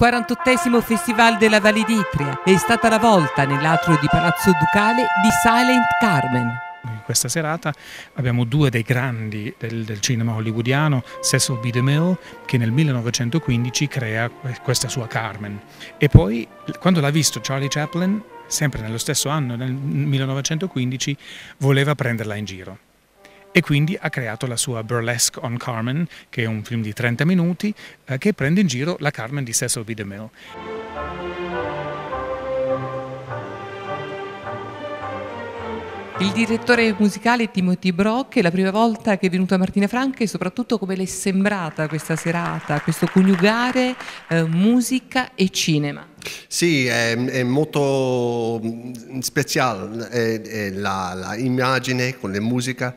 48 Festival della Valle d'Itria è stata la volta nell'atrio di Palazzo Ducale di Silent Carmen. In questa serata abbiamo due dei grandi del, del cinema hollywoodiano, Cecil B. DeMille, che nel 1915 crea questa sua Carmen. E poi, quando l'ha visto Charlie Chaplin, sempre nello stesso anno, nel 1915, voleva prenderla in giro e quindi ha creato la sua Burlesque on Carmen, che è un film di 30 minuti eh, che prende in giro la Carmen di Cecil B. DeMille. Il direttore musicale Timothy Brock è la prima volta che è venuto a Martina Franca e soprattutto come le è sembrata questa serata, questo coniugare eh, musica e cinema. Sì, è, è molto mm, speciale è, è la, la immagine con la musica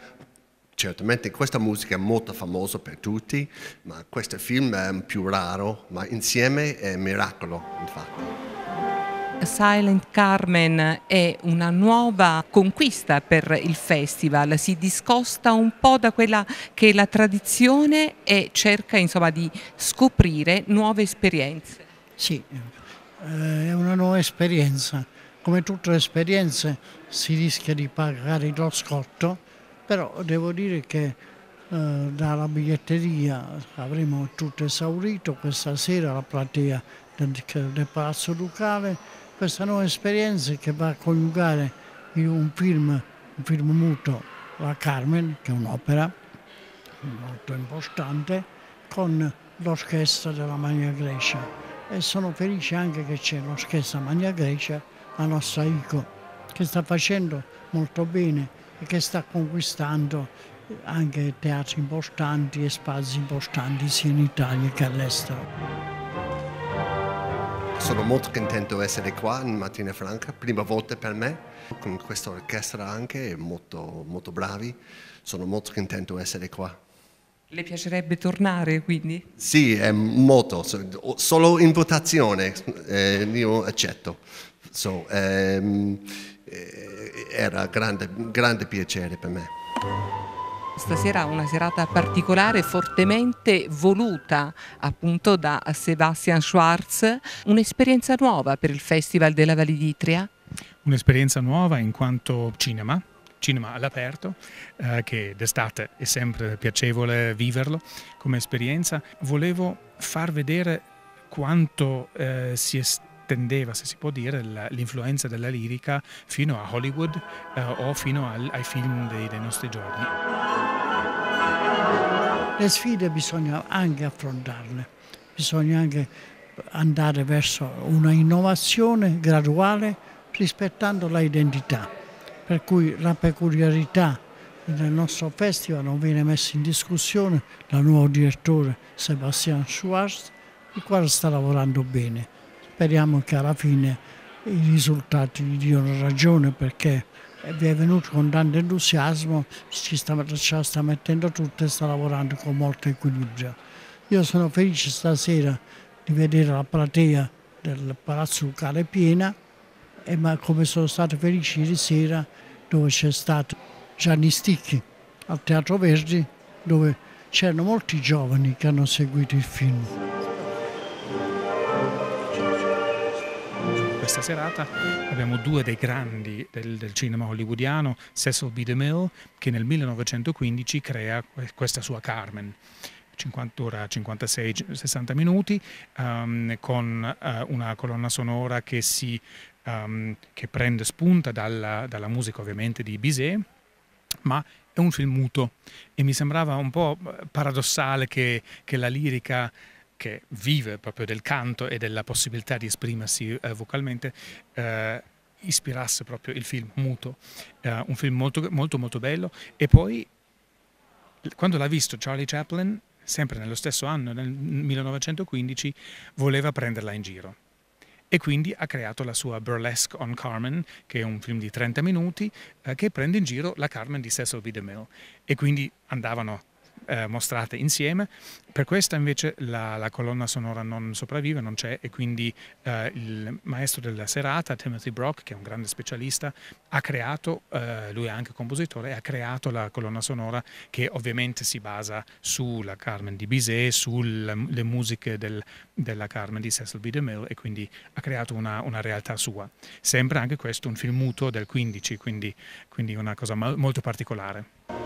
Certamente questa musica è molto famosa per tutti, ma questo film è più raro, ma insieme è un miracolo, infatti. Silent Carmen è una nuova conquista per il festival, si discosta un po' da quella che è la tradizione e cerca insomma, di scoprire nuove esperienze. Sì, eh, è una nuova esperienza. Come tutte le esperienze si rischia di pagare lo scotto, però devo dire che eh, dalla biglietteria avremo tutto esaurito. Questa sera la platea del, del Palazzo Ducale, questa nuova esperienza che va a coniugare in un film, un film muto, La Carmen, che è un'opera molto importante, con l'orchestra della Magna Grecia. E sono felice anche che c'è l'orchestra Magna Grecia, la nostra ICO, che sta facendo molto bene che sta conquistando anche teatri importanti e spazi importanti sia in Italia che all'estero. Sono molto contento di essere qua in Mattina Franca, prima volta per me, con questa orchestra anche, molto, molto bravi, sono molto contento di essere qua. Le piacerebbe tornare quindi? Sì, è molto, solo in votazione eh, io accetto. So, ehm, eh, era grande, grande piacere per me. Stasera una serata particolare, fortemente voluta appunto da Sebastian Schwartz, un'esperienza nuova per il Festival della Valle d'Itria? Un'esperienza nuova in quanto cinema, cinema all'aperto, eh, che d'estate è sempre piacevole viverlo come esperienza. Volevo far vedere quanto eh, si è estendeva, se si può dire, l'influenza della lirica fino a Hollywood eh, o fino al, ai film dei, dei nostri giorni. Le sfide bisogna anche affrontarle, bisogna anche andare verso una innovazione graduale rispettando l'identità, per cui la peculiarità del nostro festival non viene messa in discussione dal nuovo direttore Sebastian Schwartz, il quale sta lavorando bene. Speriamo che alla fine i risultati gli diano ragione perché vi è venuto con tanto entusiasmo, ci sta, ce sta mettendo tutto e sta lavorando con molto equilibrio. Io sono felice stasera di vedere la platea del Palazzo Ducale piena, e ma come sono stato felice ieri sera dove c'è stato Gianni Sticchi al Teatro Verdi dove c'erano molti giovani che hanno seguito il film. Questa serata abbiamo due dei grandi del, del cinema hollywoodiano, Cecil B. DeMille, che nel 1915 crea questa sua Carmen. 50 ora 56-60 minuti um, con uh, una colonna sonora che, si, um, che prende spunta dalla, dalla, musica ovviamente di Bizet ma è un film muto e mi sembrava un po' paradossale che, che la lirica che vive proprio del canto e della possibilità di esprimersi eh, vocalmente, eh, ispirasse proprio il film muto, eh, un film molto, molto molto bello e poi quando l'ha visto Charlie Chaplin, sempre nello stesso anno, nel 1915, voleva prenderla in giro e quindi ha creato la sua Burlesque on Carmen, che è un film di 30 minuti, eh, che prende in giro la Carmen di Cecil B. DeMille. E quindi andavano eh, mostrate insieme. Per questa invece la, la, colonna sonora non sopravvive, non c'è e quindi eh, il maestro della serata, Timothy Brock, che è un grande specialista, ha creato, eh, lui è anche compositore, ha creato la colonna sonora che ovviamente si basa sulla Carmen di Bizet, sulle musiche del, della Carmen di Cecil B. DeMille e quindi ha creato una, una realtà sua. Sembra anche questo un film muto del 15, quindi, quindi una cosa molto particolare.